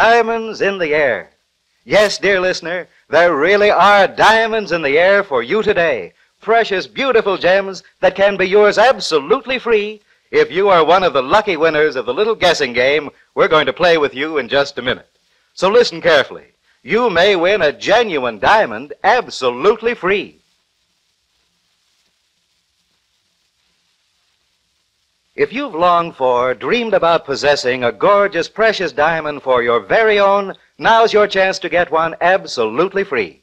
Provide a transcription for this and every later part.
diamonds in the air. Yes, dear listener, there really are diamonds in the air for you today. Precious, beautiful gems that can be yours absolutely free if you are one of the lucky winners of the little guessing game we're going to play with you in just a minute. So listen carefully. You may win a genuine diamond absolutely free. If you've longed for, dreamed about possessing a gorgeous, precious diamond for your very own, now's your chance to get one absolutely free.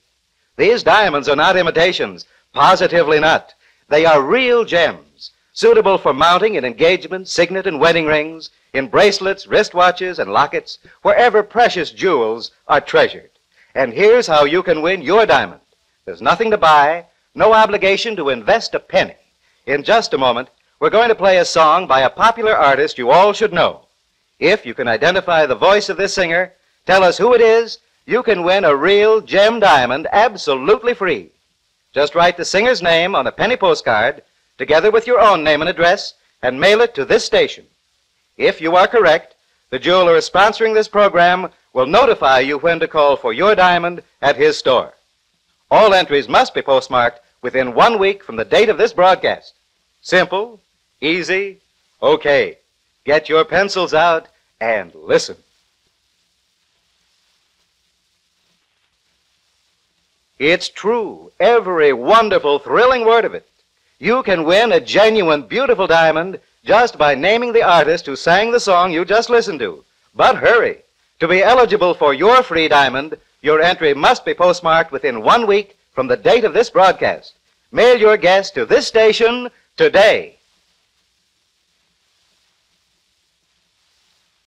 These diamonds are not imitations, positively not. They are real gems, suitable for mounting in engagements, signet and wedding rings, in bracelets, wristwatches, and lockets, wherever precious jewels are treasured. And here's how you can win your diamond. There's nothing to buy, no obligation to invest a penny. In just a moment, we're going to play a song by a popular artist you all should know. If you can identify the voice of this singer, tell us who it is, you can win a real gem diamond absolutely free. Just write the singer's name on a penny postcard, together with your own name and address, and mail it to this station. If you are correct, the jeweler sponsoring this program will notify you when to call for your diamond at his store. All entries must be postmarked within one week from the date of this broadcast. Simple, Easy? Okay. Get your pencils out and listen. It's true, every wonderful, thrilling word of it. You can win a genuine, beautiful diamond just by naming the artist who sang the song you just listened to. But hurry! To be eligible for your free diamond, your entry must be postmarked within one week from the date of this broadcast. Mail your guess to this station today.